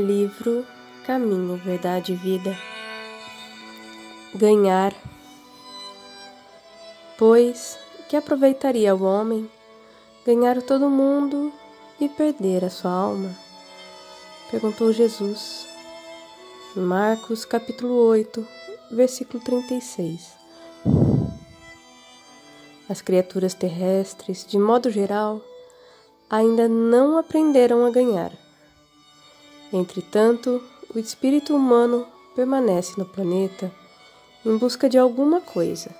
Livro Caminho, Verdade e Vida. Ganhar. Pois que aproveitaria o homem ganhar todo mundo e perder a sua alma? Perguntou Jesus. Marcos capítulo 8, versículo 36. As criaturas terrestres, de modo geral, ainda não aprenderam a ganhar. Entretanto, o espírito humano permanece no planeta em busca de alguma coisa.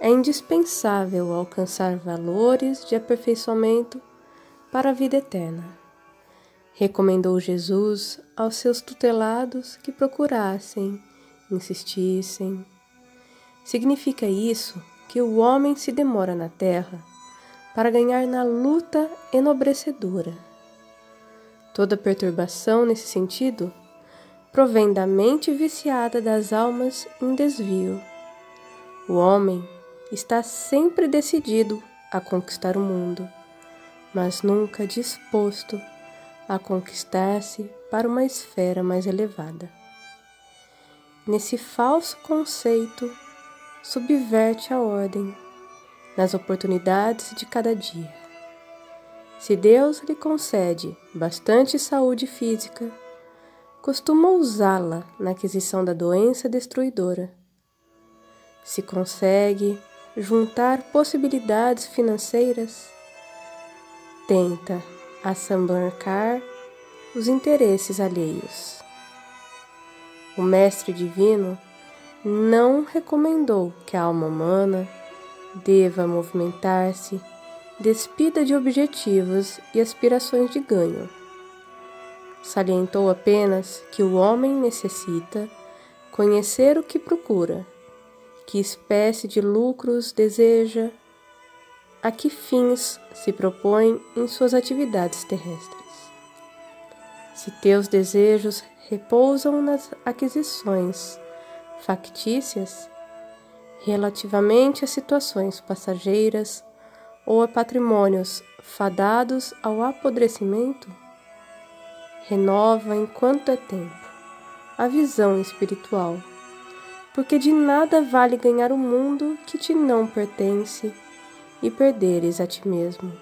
É indispensável alcançar valores de aperfeiçoamento para a vida eterna. Recomendou Jesus aos seus tutelados que procurassem, insistissem. Significa isso que o homem se demora na terra para ganhar na luta enobrecedora. Toda perturbação nesse sentido provém da mente viciada das almas em desvio. O homem está sempre decidido a conquistar o mundo, mas nunca disposto a conquistar-se para uma esfera mais elevada. Nesse falso conceito, subverte a ordem nas oportunidades de cada dia. Se Deus lhe concede bastante saúde física, costuma usá-la na aquisição da doença destruidora. Se consegue juntar possibilidades financeiras, tenta assambarcar os interesses alheios. O Mestre Divino não recomendou que a alma humana deva movimentar-se despida de objetivos e aspirações de ganho. Salientou apenas que o homem necessita conhecer o que procura, que espécie de lucros deseja, a que fins se propõe em suas atividades terrestres. Se teus desejos repousam nas aquisições factícias, relativamente a situações passageiras ou a patrimônios fadados ao apodrecimento, renova enquanto é tempo a visão espiritual, porque de nada vale ganhar o mundo que te não pertence e perderes a ti mesmo,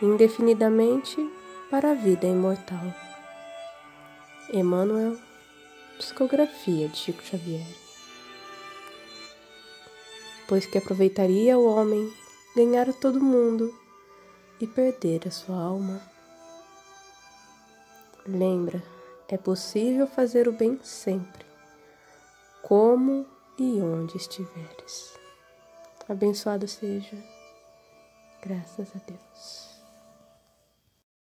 indefinidamente para a vida imortal. Emmanuel, Psicografia de Chico Xavier pois que aproveitaria o homem ganhar todo mundo e perder a sua alma. Lembra, é possível fazer o bem sempre, como e onde estiveres. Abençoado seja, graças a Deus.